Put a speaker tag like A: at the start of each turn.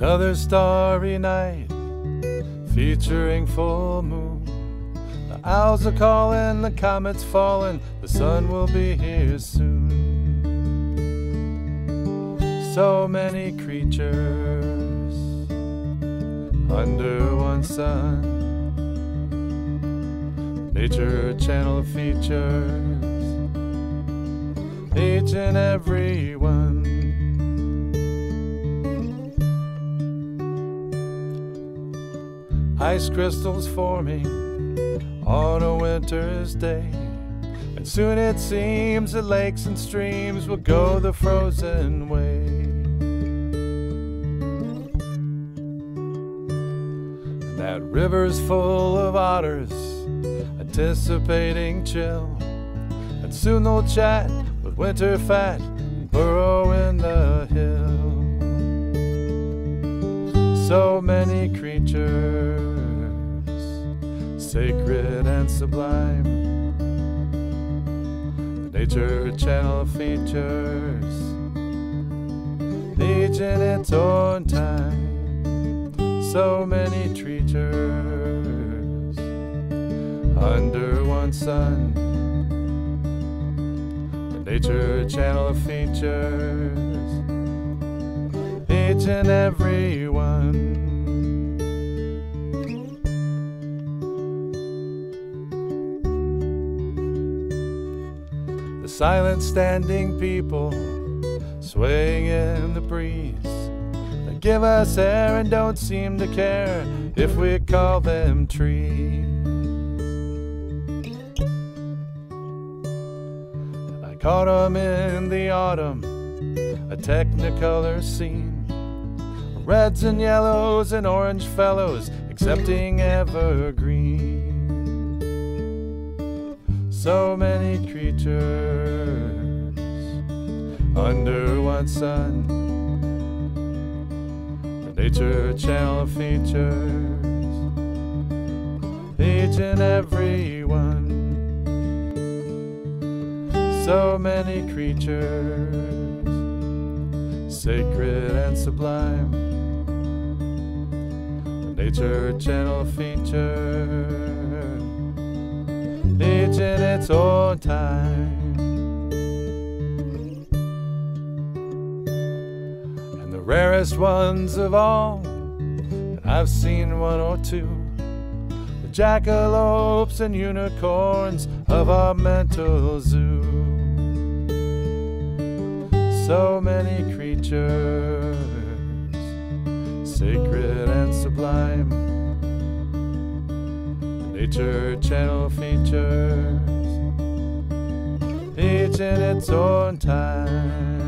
A: Another starry night featuring full moon. The owls are calling, the comet's falling, the sun will be here soon. So many creatures under one sun. Nature Channel features each and every one. Ice crystals forming on a winter's day. And soon it seems that lakes and streams will go the frozen way. And that river's full of otters anticipating chill. And soon they'll chat with winter fat burrow in the hill. So many creatures, sacred and sublime. The Nature Channel features each in its own time. So many creatures under one sun. The Nature Channel features each and every one. The silent standing people swaying in the breeze. They give us air and don't seem to care if we call them trees. I caught 'em in the autumn, a technicolor scene. Reds and yellows and orange fellows, accepting evergreen. So many creatures under one sun. The Nature Channel features each and every one. So many creatures, sacred and sublime. Nature Channel features each in its own time. And the rarest ones of all, I've seen one or two, the jackalopes and unicorns of our mental zoo. So many creatures, sacred and sublime. Nature Channel features each in its own time.